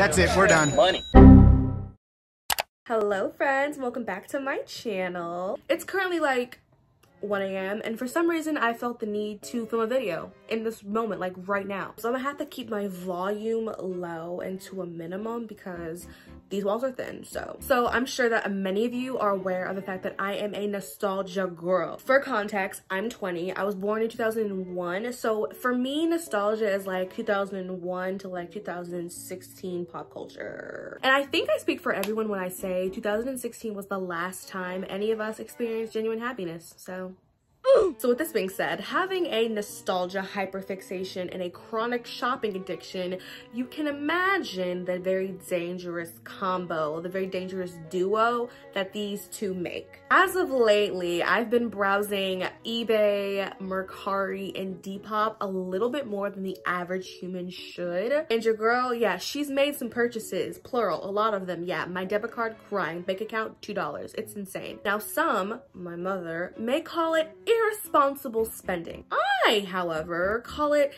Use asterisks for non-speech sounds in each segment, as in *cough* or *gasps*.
That's it. We're done. Money. Hello friends, welcome back to my channel. It's currently like 1 a.m. and for some reason I felt the need to film a video in this moment, like right now. So I'm gonna have to keep my volume low and to a minimum because these walls are thin, so. So I'm sure that many of you are aware of the fact that I am a nostalgia girl. For context, I'm 20. I was born in 2001. So for me, nostalgia is like 2001 to like 2016 pop culture. And I think I speak for everyone when I say 2016 was the last time any of us experienced genuine happiness. So *gasps* so with this being said, having a nostalgia hyperfixation and a chronic shopping addiction, you can imagine the very dangerous combo, the very dangerous duo that these two make. As of lately, I've been browsing eBay, Mercari, and Depop a little bit more than the average human should. And your girl, yeah, she's made some purchases, plural, a lot of them, yeah. My debit card crying, bank account $2. It's insane. Now some, my mother, may call it irresponsible spending. I, however, call it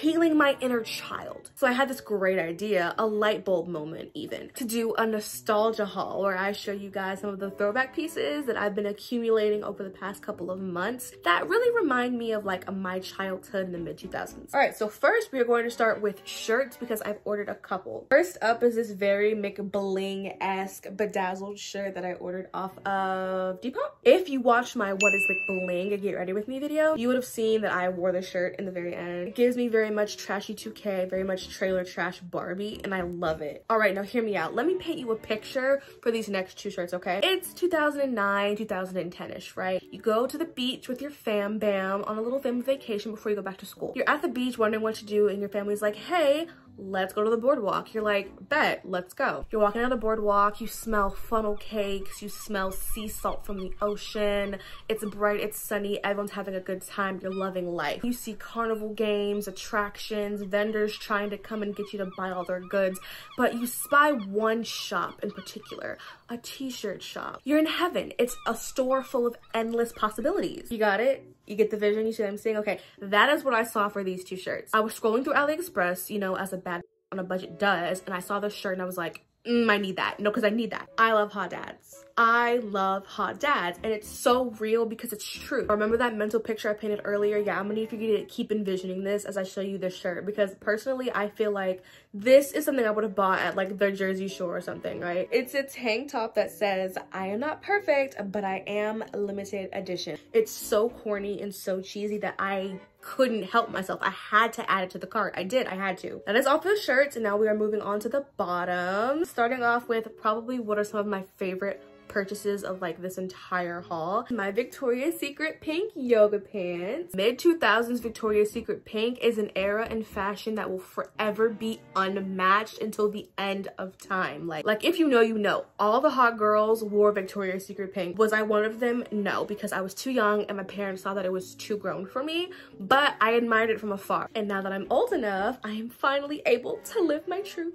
healing my inner child. So I had this great idea, a light bulb moment even, to do a nostalgia haul where I show you guys some of the throwback pieces that I've been accumulating over the past couple of months that really remind me of like my childhood in the mid 2000s. All right, so first we are going to start with shirts because I've ordered a couple. First up is this very McBling-esque bedazzled shirt that I ordered off of Depop. If you watched my What is McBling Get Ready With Me video, you would have seen that I wore the shirt in the very end. It gives me very much trashy Y2K, very much trailer trash Barbie, and I love it. All right, now hear me out. Let me paint you a picture for these next two shirts, okay? It's 2009, 2010-ish, right? You go to the beach with your fam bam on a little family vacation before you go back to school. You're at the beach wondering what to do, and your family's like, hey, let's go to the boardwalk. You're like, bet, let's go. You're walking down the boardwalk, you smell funnel cakes, you smell sea salt from the ocean. It's bright, it's sunny, everyone's having a good time, you're loving life. You see carnival games, attractions, vendors trying to come and get you to buy all their goods, but you spy one shop in particular, a t-shirt shop. You're in heaven. It's a store full of endless possibilities. You got it? You get the vision? You see what I'm saying? Okay, that is what I saw for these two shirts. I was scrolling through AliExpress, you know, as a bad on a budget does, and I saw this shirt and I was like, mm, I need that. No, because I need that. I love hot dads. I love hot dads and it's so real because it's true. Remember that mental picture I painted earlier? Yeah, I'm gonna need for you to keep envisioning this as I show you this shirt because personally I feel like this is something I would have bought at like the Jersey Shore or something, right? It's a tank top that says, I am not perfect, but I am limited edition. It's so corny and so cheesy that I couldn't help myself. I had to add it to the cart. I did, I had to. That is all for the shirts and now we are moving on to the bottom. Starting off with probably what are some of my favorite purchases of like this entire haul. My Victoria's Secret pink yoga pants. Mid 2000s Victoria's Secret pink is an era in fashion that will forever be unmatched until the end of time. Like, like if you know, you know. All the hot girls wore Victoria's Secret pink. Was I one of them? No, because I was too young and my parents saw that it was too grown for me, but I admired it from afar. And now that I'm old enough, I am finally able to live my truth.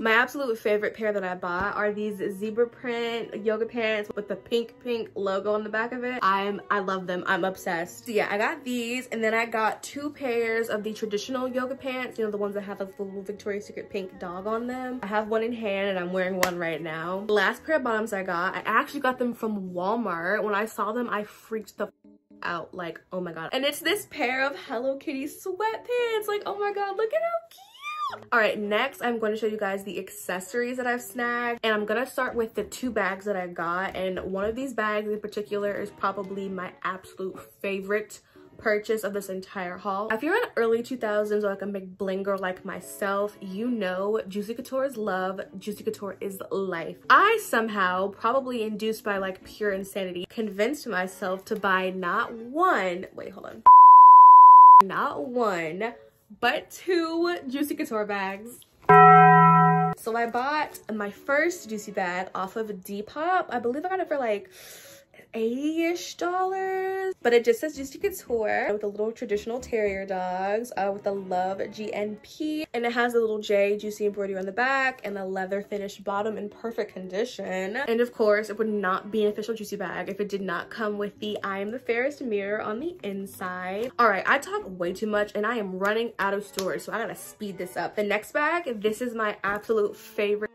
My absolute favorite pair that I bought are these zebra print yoga pants with the pink pink logo on the back of it. I'm I love them. I'm obsessed. So yeah, I got these and then I got two pairs of the traditional yoga pants, you know, the ones that have the little Victoria's Secret pink dog on them. I have one in hand and I'm wearing one right now. The last pair of bottoms I got, I actually got them from Walmart. When I saw them, I freaked the out like, oh my God. And it's this pair of Hello Kitty sweatpants. Like, oh my God, look at how cute all right, next I'm going to show you guys the accessories that I've snagged. And I'm to start with the two bags that I got. And one of these bags in particular is probably my absolute favorite purchase of this entire haul. If you're an early 2000s or like a McBlinger like myself, you know Juicy Couture is love, Juicy Couture is life. I somehow, probably induced by like pure insanity, convinced myself to buy not one, wait, hold on. Not one, but two Juicy Couture bags. So I bought my first Juicy bag off of Depop. I believe I got it for like 80-ish dollars. But it just says Juicy Couture with the little traditional terrier dogs uh, with the Love G&P. And it has a little J Juicy embroidery on the back and a leather finished bottom in perfect condition. And of course, it would not be an official Juicy bag if it did not come with the I am the fairest mirror on the inside. All right, I talk way too much and I am running out of storage, so I gotta speed this up. The next bag, this is my absolute favorite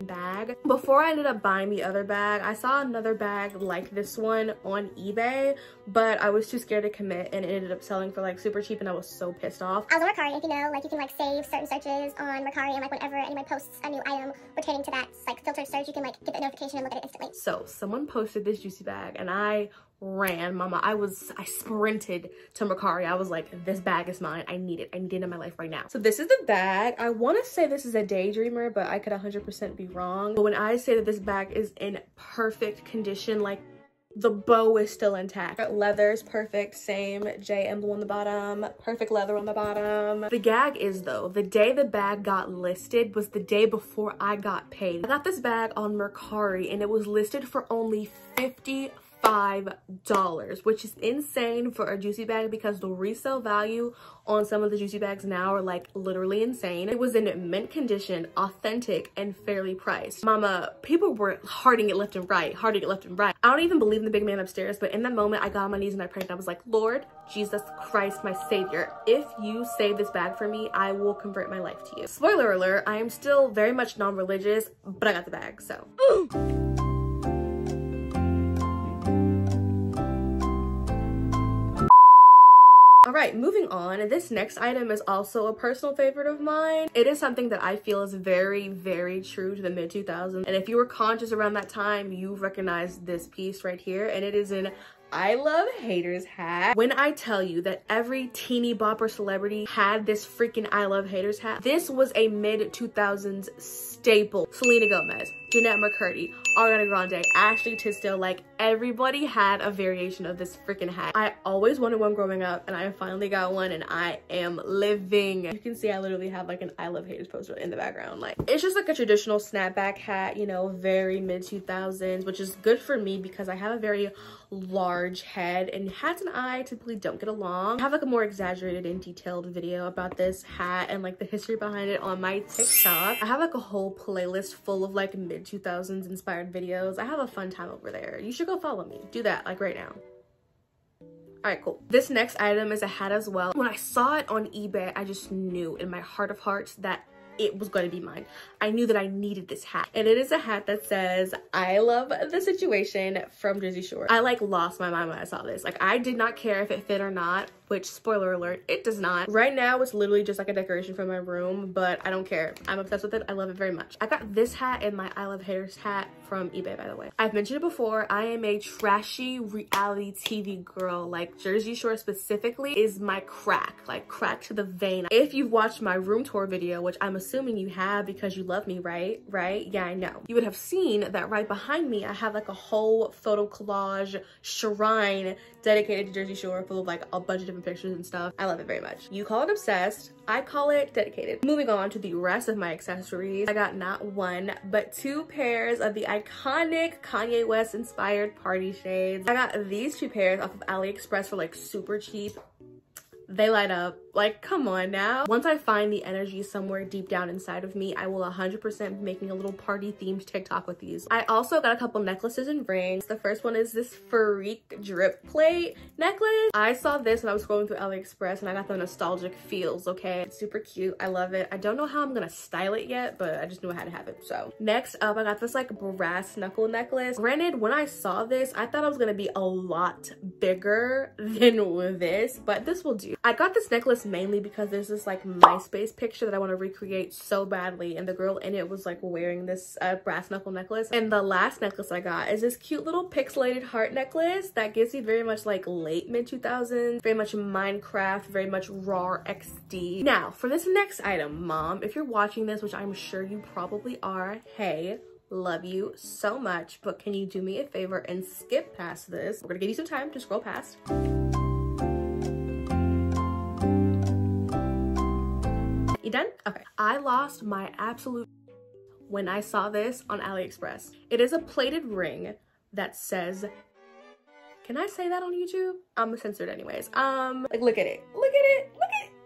bag. Before I ended up buying the other bag, I saw another bag like this one on eBay, but I was too scared to commit and it ended up selling for like super cheap and I was so pissed off. I was on Mercari, if you know, like you can like save certain searches on Mercari and like whenever anyone posts a new item pertaining to that like filtered search, you can like get the notification and look at it instantly. So someone posted this juicy bag and I ran mama. I was i sprinted to Mercari i was like this bag is mine. I need it. I need it in my life right now. So this is the bag. I want to say this is a daydreamer but i could 100 percent be wrong. But when i say that this bag is in perfect condition like the bow is still intact. Leather is perfect, same. J emblem on the bottom, perfect leather on the bottom. The gag is though, the day the bag got listed was the day before I got paid. I got this bag on Mercari and it was listed for only 50 $5, which is insane for a juicy bag because the resale value on some of the juicy bags now are like literally insane. It was in mint condition, authentic, and fairly priced. Mama, people were harding it left and right, harding it left and right. I don't even believe in the big man upstairs, but in that moment, I got on my knees and I prayed and I was like, Lord, Jesus Christ, my savior, if you save this bag for me, I will convert my life to you. Spoiler alert, I am still very much non-religious, but I got the bag, so. *gasps* *gasps* right, moving on. This next item is also a personal favorite of mine. It is something that I feel is very, very true to the mid 2000s. And if you were conscious around that time, you recognize this piece right here. And it is in I love haters hat. When I tell you that every teeny bopper celebrity had this freaking I love haters hat, this was a mid 2000s staple. Selena Gomez, Jennette McCurdy, Ariana Grande, Ashley Tisdale, like everybody had a variation of this freaking hat. I always wanted one growing up and I finally got one and I am living. You can see I literally have like an I love haters poster in the background. Like it's just like a traditional snapback hat, you know, very mid 2000s, which is good for me because I have a very large head and hats and I typically don't get along. I have like a more exaggerated and detailed video about this hat and like the history behind it on my TikTok. I have like a whole playlist full of like mid 2000s inspired videos. I have a fun time over there. You should go follow me. Do that like right now. All right, cool. This next item is a hat as well. When I saw it on eBay, I just knew in my heart of hearts that it was going to be mine. I knew that I needed this hat. And it is a hat that says, I love the situation from Jersey Shore. I like lost my mind when I saw this. Like I did not care if it fit or not which spoiler alert, it does not. Right now, it's literally just like a decoration for my room, but I don't care. I'm obsessed with it. I love it very much. I got this hat and my I Love Haters hat from eBay, by the way. I've mentioned it before. I am a trashy reality TV girl. Like Jersey Shore specifically is my crack, like crack to the vein. If you've watched my room tour video, which I'm assuming you have because you love me, right? Right? Yeah, I know. You would have seen that right behind me, I have like a whole photo collage shrine dedicated to Jersey Shore full of like a bunch of different pictures and stuff. I love it very much. You call it obsessed. I call it dedicated. Moving on to the rest of my accessories. I got not one, but two pairs of the iconic Kanye West inspired party shades. I got these two pairs off of AliExpress for like super cheap they light up. Like come on now. Once i find the energy somewhere deep down inside of me i will 100 percent be making a little party themed tiktok with these. I also got a couple necklaces and rings. The first one is this freak drip plate necklace. I saw this when i was scrolling through aliexpress and i got the nostalgic feels okay? It's super cute. I love it. I don't know how i'm gonna style it yet but i just knew i had to have it so. Next up i got this like brass knuckle necklace. Granted when i saw this i thought i was gonna be a lot bigger than this but this will do I got this necklace mainly because there's this like MySpace picture that I want to recreate so badly and the girl in it was like wearing this uh, brass knuckle necklace. And the last necklace I got is this cute little pixelated heart necklace that gives you very much like late mid 2000s, very much Minecraft, very much rawr XD. Now for this next item, mom, if you're watching this, which I'm sure you probably are, hey, love you so much but can you do me a favor and skip past this we're gonna give you some time to scroll past done? Okay. I lost my absolute when I saw this on AliExpress. It is a plated ring that says Can I say that on YouTube? I'm censored anyways. Um, like look at it,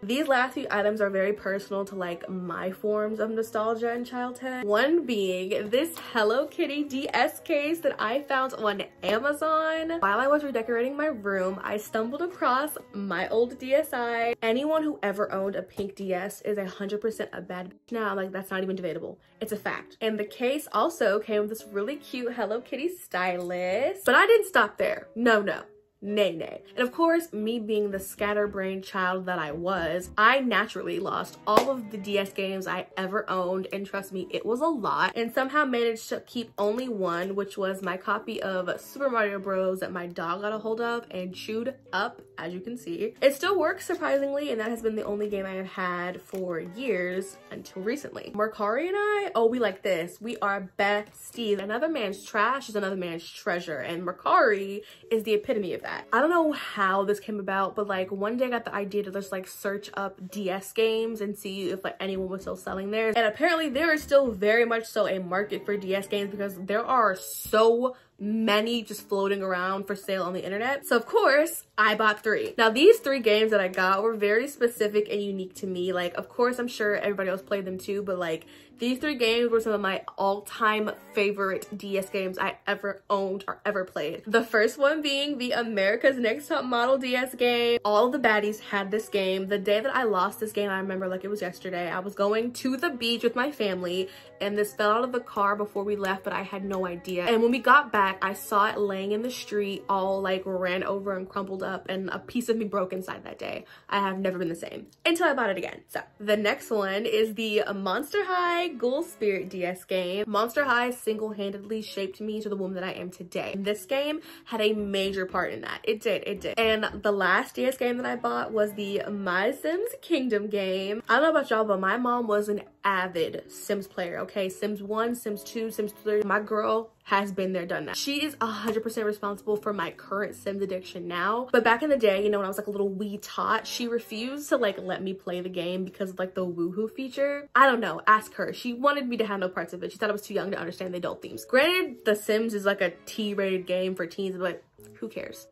These last few items are very personal to like my forms of nostalgia and childhood. One being this Hello Kitty DS case that I found on Amazon. While I was redecorating my room, I stumbled across my old DSi. Anyone who ever owned a pink DS is 100% a bad now. Like that's not even debatable. It's a fact. And the case also came with this really cute Hello Kitty stylus. But I didn't stop there. No, no nay nay. And of course, me being the scatterbrained child that I was, I naturally lost all of the DS games I ever owned and trust me, it was a lot and somehow managed to keep only one, which was my copy of Super Mario Bros that my dog got a hold of and chewed up, as you can see. It still works surprisingly and that has been the only game I have had for years until recently. Mercari and I, oh, we like this. We are besties. Another man's trash is another man's treasure and Mercari is the epitome of that. I don't know how this came about, but like one day I got the idea to just like search up DS games and see if like anyone was still selling theirs. And apparently there is still very much so a market for DS games because there are so many just floating around for sale on the internet. So of course, I bought three. Now these three games that I got were very specific and unique to me. Like, of course, I'm sure everybody else played them too, but like these three games were some of my all-time favorite DS games I ever owned or ever played. The first one being the America's Next Top Model DS game. All the baddies had this game. The day that I lost this game, I remember like it was yesterday. I was going to the beach with my family and this fell out of the car before we left, but I had no idea. And when we got back, I saw it laying in the street, all like ran over and crumpled up and a piece of me broke inside that day. I have never been the same until I bought it again. So the next one is the Monster High Ghoul Spirit DS game. Monster High single-handedly shaped me to the woman that I am today. This game had a major part in that. It did, it did. And the last DS game that I bought was the MySims Kingdom game. I don't know about y'all, but my mom was an avid Sims player, okay? Sims 1, Sims 2, Sims 3. My girl has been there, done that. She is 100% responsible for my current Sims addiction now. But back in the day, you know, when I was like a little wee tot, she refused to like let me play the game because of like the woohoo feature. I don't know, ask her. She wanted me to have no parts of it. She thought I was too young to understand the adult themes. Granted, The Sims is like a T-rated game for teens, but who cares?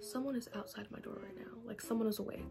Someone is outside my door right now. Like someone is awake.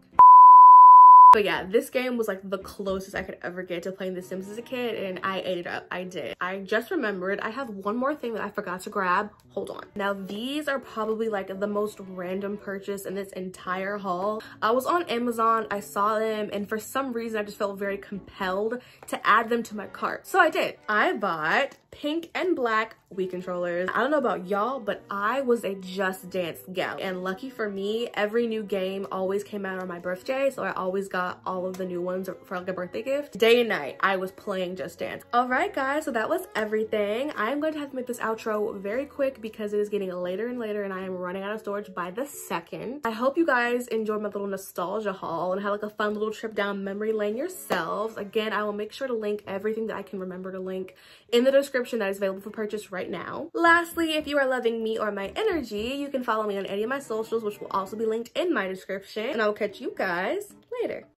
But yeah, this game was like the closest I could ever get to playing The Sims as a kid and I ate it up. I did. I just remembered I have one more thing that I forgot to grab. Hold on. Now these are probably like the most random purchase in this entire haul. I was on Amazon, I saw them and for some reason I just felt very compelled to add them to my cart. So I did. I bought pink and black Wii controllers. I don't know about y'all, but I was a Just Dance gal. And lucky for me, every new game always came out on my birthday. So I always got all of the new ones for like a birthday gift. Day and night, I was playing Just Dance. All right, guys, so that was everything. I'm going to have to make this outro very quick because it is getting later and later and I am running out of storage by the second. I hope you guys enjoyed my little nostalgia haul and had like a fun little trip down memory lane yourselves. Again, I will make sure to link everything that I can remember to link in the description that is available for purchase right now. Lastly, if you are loving me or my energy, you can follow me on any of my socials, which will also be linked in my description. And I will catch you guys later.